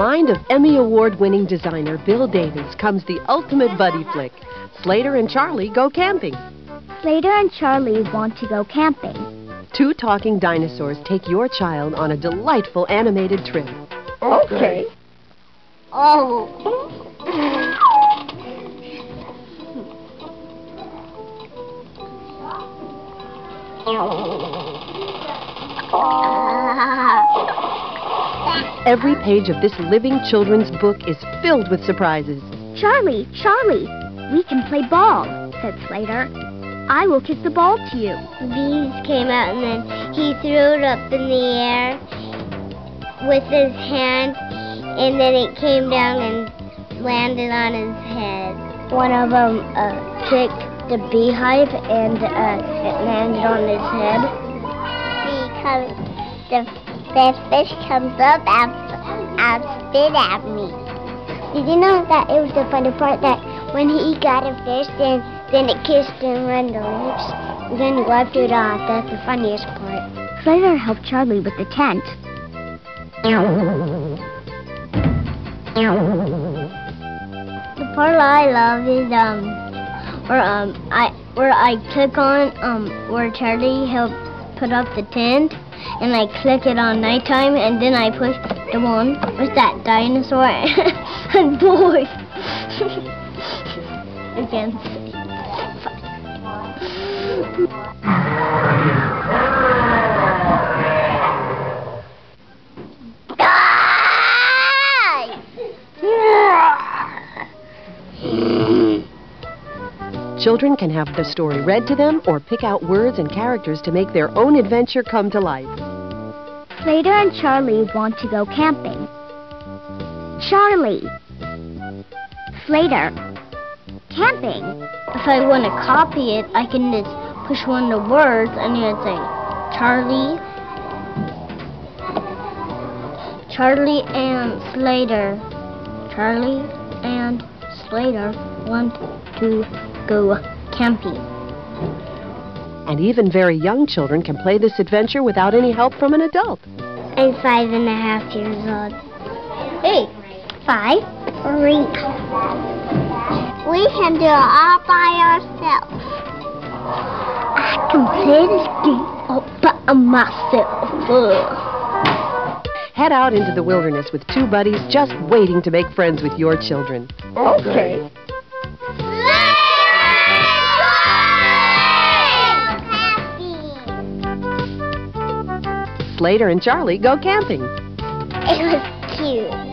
mind of Emmy Award winning designer Bill Davis comes the ultimate buddy flick Slater and Charlie Go Camping. Slater and Charlie want to go camping. Two talking dinosaurs take your child on a delightful animated trip. Okay. Oh. Ah. Every page of this living children's book is filled with surprises. Charlie, Charlie, we can play ball, said Slater. I will kick the ball to you. Bees came out and then he threw it up in the air with his hand and then it came down and landed on his head. One of them uh, kicked the beehive and uh, it landed on his head. Because the, the fish comes up and, and spit at me. Did you know that it was the funny part that when he got a fish, then then it kissed him on the lips, and then he wiped it off. That's the funniest part. Slater helped Charlie with the tent. The part I love is um where um I where I click on um where Charlie helped put up the tent and I click it on nighttime and then I push the one with that dinosaur and boy again. Children can have the story read to them or pick out words and characters to make their own adventure come to life. Slater and Charlie want to go camping. Charlie. Slater. Camping. If I want to copy it, I can just push one of the words and you would say Charlie, Charlie and Slater. Charlie and Slater want to go camping. And even very young children can play this adventure without any help from an adult. I'm five and a half years old. Hey, five. Three. We can do it all by ourselves. I can play this game all by myself. Head out into the wilderness with two buddies just waiting to make friends with your children. Okay. Slater and Charlie go camping. It was cute.